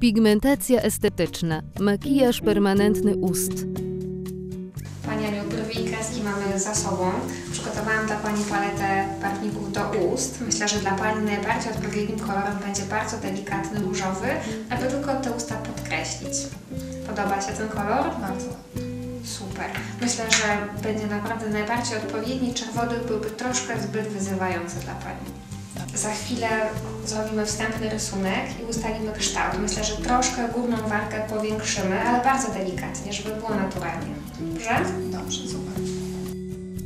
Pigmentacja estetyczna, makijaż permanentny ust. Pani Aniu, brwi i kreski mamy za sobą. Przygotowałam dla Pani paletę barwników do ust. Myślę, że dla Pani najbardziej odpowiednim kolorem będzie bardzo delikatny różowy, aby tylko te usta podkreślić. Podoba się ten kolor? Bardzo. Super. Myślę, że będzie naprawdę najbardziej odpowiedni. Czerwony byłby troszkę zbyt wyzywający dla Pani. Za chwilę zrobimy wstępny rysunek i ustalimy kształt. Myślę, że troszkę górną wargę powiększymy, ale bardzo delikatnie, żeby było naturalnie. Dobrze? Dobrze, super.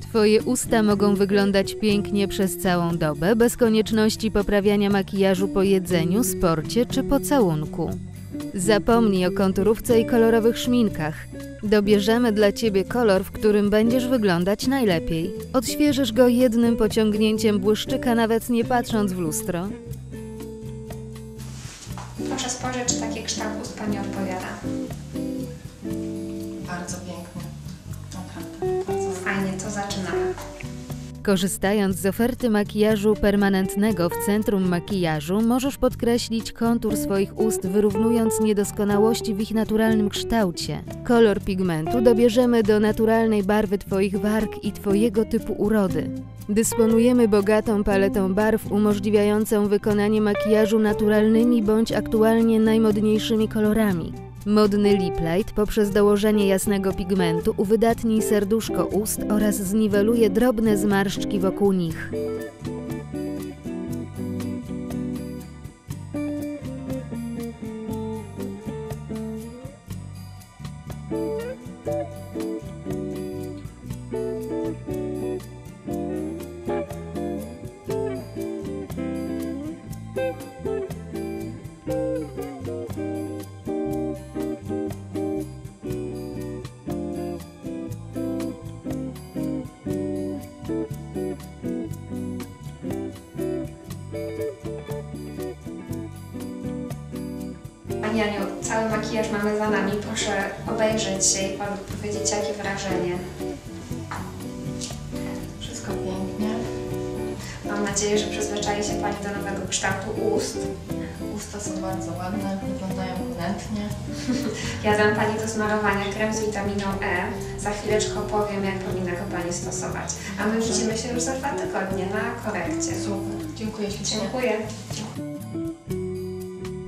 Twoje usta mogą wyglądać pięknie przez całą dobę, bez konieczności poprawiania makijażu po jedzeniu, sporcie czy pocałunku. Zapomnij o konturówce i kolorowych szminkach. Dobierzemy dla Ciebie kolor, w którym będziesz wyglądać najlepiej. Odświeżysz go jednym pociągnięciem błyszczyka, nawet nie patrząc w lustro. Proszę spojrzeć, czy taki kształt ust Pani odpowiada. Korzystając z oferty makijażu permanentnego w centrum makijażu, możesz podkreślić kontur swoich ust, wyrównując niedoskonałości w ich naturalnym kształcie. Kolor pigmentu dobierzemy do naturalnej barwy Twoich warg i Twojego typu urody. Dysponujemy bogatą paletą barw umożliwiającą wykonanie makijażu naturalnymi bądź aktualnie najmodniejszymi kolorami. Modny lip light poprzez dołożenie jasnego pigmentu uwydatni serduszko ust oraz zniweluje drobne zmarszczki wokół nich. Pani Aniu, cały makijaż mamy za nami. Proszę obejrzeć się i Pan powiedzieć, jakie wrażenie. Wszystko pięknie. Mam nadzieję, że przyzwyczai się Pani do nowego kształtu ust. Usta są bardzo ładne, wyglądają ponętnie. Ja dam Pani do smarowania krem z witaminą E. Za chwileczkę opowiem, jak powinna go Pani stosować. A my widzimy się już za dwa tygodnie na korekcie. Super. Dziękuję ślicznie. Dziękuję.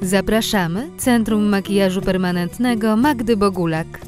Zapraszamy Centrum Makijażu Permanentnego Magdy Bogulak.